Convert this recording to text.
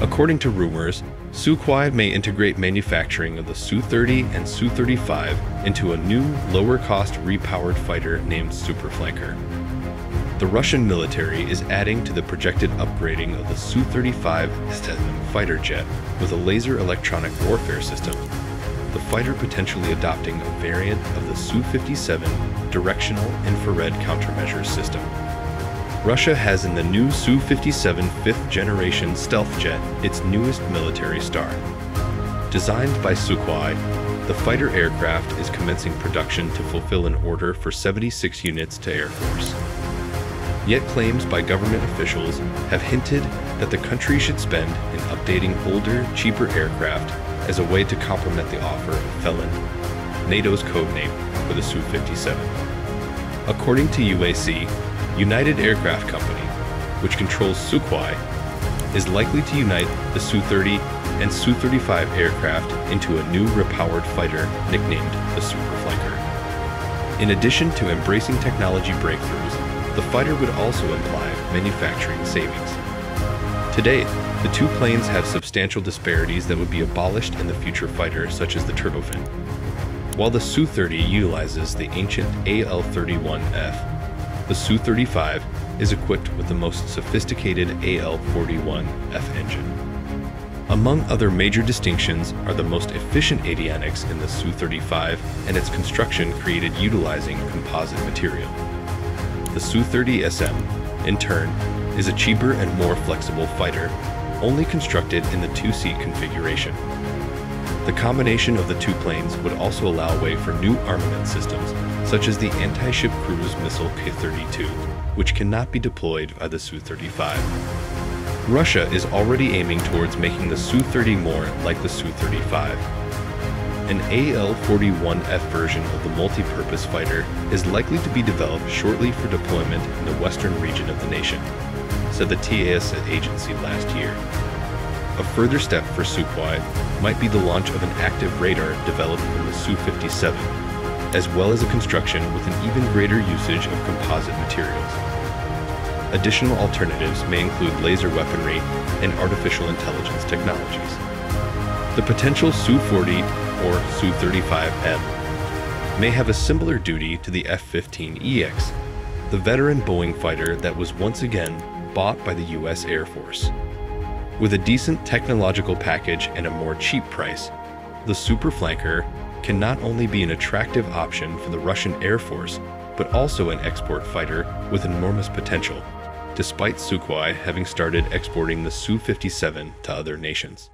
According to rumors, Sukhoi may integrate manufacturing of the Su-30 and Su-35 into a new, lower-cost repowered fighter named Superflanker. The Russian military is adding to the projected upgrading of the Su-35 fighter jet with a laser electronic warfare system, the fighter potentially adopting a variant of the Su-57 directional infrared countermeasures system. Russia has in the new Su-57 fifth generation stealth jet its newest military star. Designed by Sukhoi, the fighter aircraft is commencing production to fulfill an order for 76 units to Air Force. Yet claims by government officials have hinted that the country should spend in updating older, cheaper aircraft as a way to complement the offer of Felon, NATO's codename for the Su-57. According to UAC, United Aircraft Company, which controls Sukhoi, is likely to unite the Su-30 and Su-35 aircraft into a new repowered fighter nicknamed the Superflanker. In addition to embracing technology breakthroughs, the fighter would also imply manufacturing savings. Today, the two planes have substantial disparities that would be abolished in the future fighter, such as the turbofan. While the Su-30 utilizes the ancient AL-31F the Su-35 is equipped with the most sophisticated AL-41F engine. Among other major distinctions are the most efficient avionics in the Su-35 and its construction created utilizing composite material. The Su-30SM, in turn, is a cheaper and more flexible fighter, only constructed in the two-seat configuration. The combination of the two planes would also allow way for new armament systems such as the anti-ship cruise missile K-32, which cannot be deployed by the Su-35. Russia is already aiming towards making the Su-30 more like the Su-35. An AL-41F version of the multi-purpose fighter is likely to be developed shortly for deployment in the western region of the nation, said the TASS agency last year. A further step for Sukhoi might be the launch of an active radar developed from the Su-57 as well as a construction with an even greater usage of composite materials. Additional alternatives may include laser weaponry and artificial intelligence technologies. The potential Su-40 or Su-35M may have a similar duty to the F-15EX, the veteran Boeing fighter that was once again bought by the U.S. Air Force. With a decent technological package and a more cheap price, the Superflanker can not only be an attractive option for the Russian Air Force, but also an export fighter with enormous potential, despite Sukhoi having started exporting the Su-57 to other nations.